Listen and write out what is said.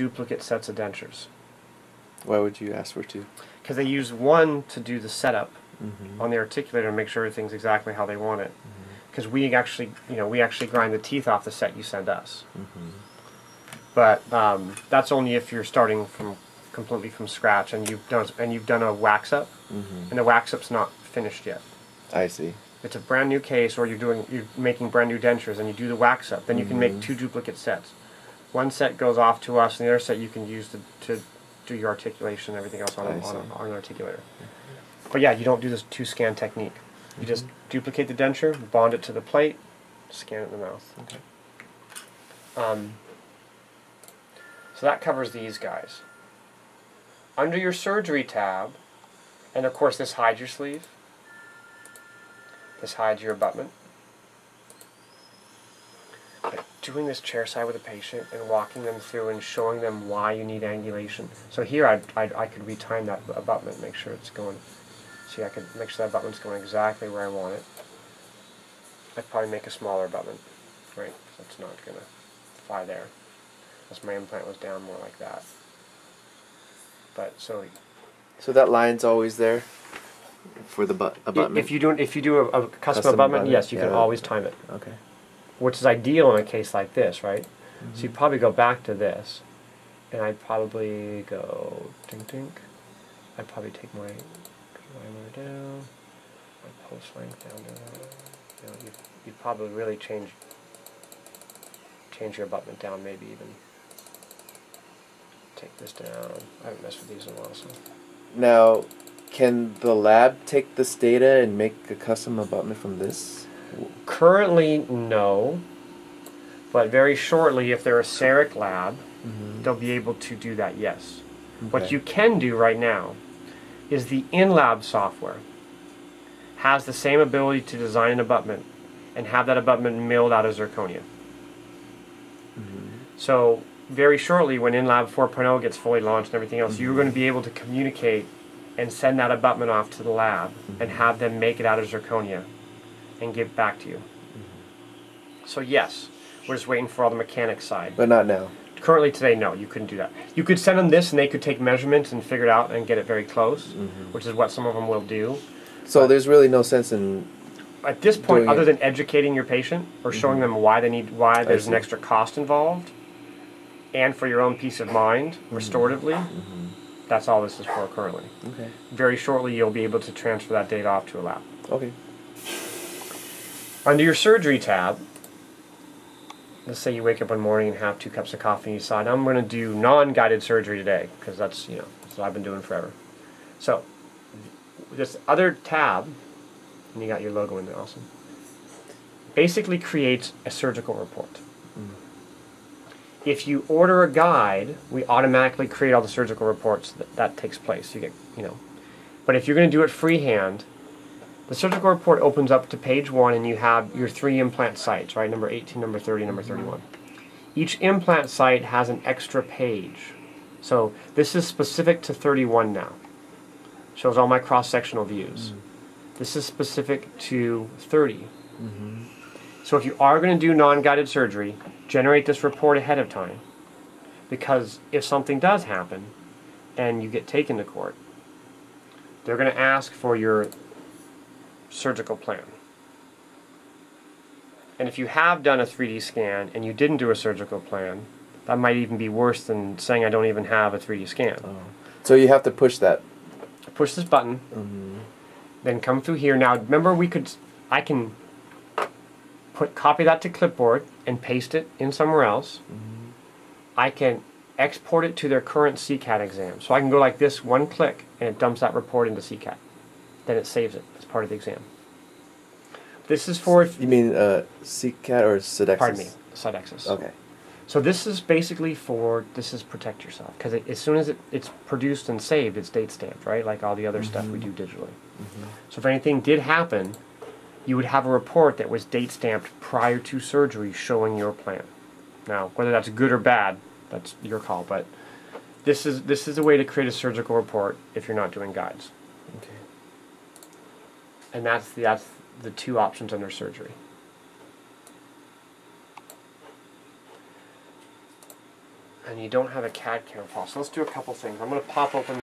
duplicate sets of dentures. Why would you ask for two? Because they use one to do the setup Mm-hmm. on the articulator and make sure everything's exactly how they want it. Because we actually, you know, we actually grind the teeth off the set you send us. Mm-hmm. But um, that's only if you're starting from completely from scratch and you've done and you've done a wax up, Mm-hmm. and the wax up's not finished yet. I see. It's a brand new case, or you're doing you're making brand new dentures, and you do the wax up. Then you can make Mhm. two duplicate sets. One set goes off to us, and the other set you can use to, to do your articulation and everything else on, a, on, a, on an articulator. But yeah, you don't do this two scan technique. You just duplicate the denture, bond it to the plate, scan it in the mouth. Okay. Um, so that covers these guys. Under your surgery tab, and of course this hides your sleeve. This hides your abutment. But doing this chair side with a patient and walking them through and showing them why you need angulation. So here I, I, I could retime that abutment, make sure it's going. See, I could make sure that abutment's going exactly where I want it. I'd probably make a smaller abutment, right? So it's not gonna fly there. Unless my implant was down more like that. But so So that line's always there for the bu- i- abutment. if you do if you do a, a custom, Custom abutment, abutment, yes, you can yeah. always time it, okay. Which is ideal in a case like this, right? Mm-hmm. So you probably go back to this, and I'd probably go ding ding. I'd probably take my diameter down, my pulse length down to you know, you you probably really change change your abutment down, maybe even take this down. I haven't messed with these in a while, so Now, can the lab take this data and make a custom abutment from this? Currently no. But very shortly, if they're a CEREC lab, Mm-hmm. they'll be able to do that, yes. What you can do right now is the in-lab software has the same ability to design an abutment and have that abutment milled out of zirconia. Mm-hmm. So very shortly, when InLab 4.0 gets fully launched and everything else, you're going to be able to communicate and send that abutment off to the lab and have them make it out of zirconia and give back to you. So yes, we're just waiting for all the mechanics side. But not now. Currently today, no, you couldn't do that. You could send them this and they could take measurements and figure it out and get it very close, Mhm. which is what some of them will do. So there's really no sense in. At this point, other it. than educating your patient or showing mm-hmm. them why they need, why there's an extra cost involved, and for your own peace of mind, mm-hmm. restoratively, mm-hmm. that's all this is for currently. Okay. Very shortly, you'll be able to transfer that data off to a lab. Okay. Under your surgery tab, let's say you wake up one morning and have two cups of coffee and you decide, I'm going to do non-guided surgery today, because that's, you know, that's what I've been doing forever. So, this other tab, and you got your logo in there, awesome, basically creates a surgical report. Mm. If you order a guide, we automatically create all the surgical reports that, that takes place. You get, you know, but if you're going to do it freehand, the surgical report opens up to page one, and you have your three implant sites, right? Number 18, number 30, number 31. Each implant site has an extra page. So this is specific to 31 now. Shows all my cross sectional views. Mm-hmm. This is specific to 30. Mm-hmm. So if you are going to do non guided surgery, generate this report ahead of time. Because if something does happen and you get taken to court, they're going to ask for your surgical plan. And if you have done a 3D scan and you didn't do a surgical plan, that might even be worse than saying I don't even have a 3D scan. Oh. So you have to push that. Push this button, Mm-hmm. then come through here. Now, remember, we could, I can put copy that to clipboard and paste it in somewhere else. I can export it to their current CCAT exam. So I can go like this, one click, and it dumps that report into CCAT. Then it saves it as part of the exam. This is for, You mean uh, CCAT or Sodexis? pardon me, Sidexis. Okay. So this is basically for this is protect yourself because as soon as it, it's produced and saved, it's date stamped, right? Like all the other stuff we do digitally. So if anything did happen, you would have a report that was date stamped prior to surgery showing your plan. Now, whether that's good or bad, that's your call. But this is this is a way to create a surgical report if you're not doing guides, Okay. And that's the, that's the two options under surgery. and you don't have a CAD camera. So let's do a couple things. I'm going to pop open